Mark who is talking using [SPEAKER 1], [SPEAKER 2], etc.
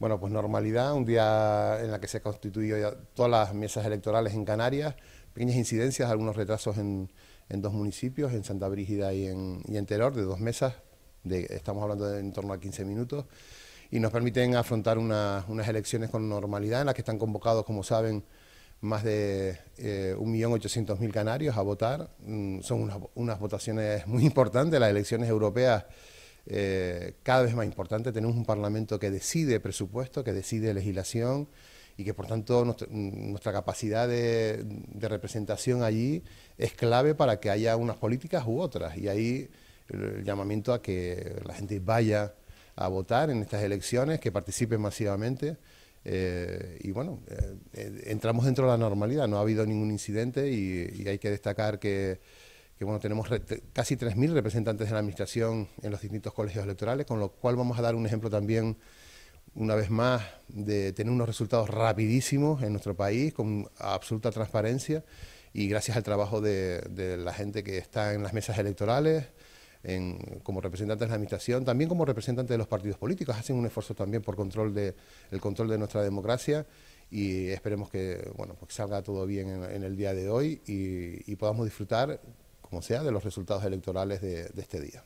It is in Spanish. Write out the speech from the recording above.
[SPEAKER 1] Bueno, pues normalidad, un día en la que se constituido todas las mesas electorales en Canarias, pequeñas incidencias, algunos retrasos en, dos municipios, en Santa Brígida y en, y en Teror, de dos mesas, de, estamos hablando de en torno a 15 minutos, y nos permiten afrontar unas elecciones con normalidad, en las que están convocados, como saben, más de eh, 1.800.000 canarios a votar. Mm, son unas votaciones muy importantes, las elecciones europeas eh, cada vez más importante. Tenemos un Parlamento que decide presupuesto, que decide legislación y que por tanto nuestra, capacidad de, representación allí es clave para que haya unas políticas u otras. Y ahí el llamamiento a que la gente vaya a votar en estas elecciones, que participen masivamente. Eh, y bueno, eh, entramos dentro de la normalidad, no ha habido ningún incidente y hay que destacar que que bueno, tenemos casi 3.000 representantes de la Administración en los distintos colegios electorales, con lo cual vamos a dar un ejemplo también, una vez más, de tener unos resultados rapidísimos en nuestro país, con absoluta transparencia, y gracias al trabajo de, la gente que está en las mesas electorales, como representantes de la Administración, también como representantes de los partidos políticos, hacen un esfuerzo también por control de, el control de nuestra democracia y esperemos que bueno pues salga todo bien en, el día de hoy y podamos disfrutar como sea, de los resultados electorales de, este día.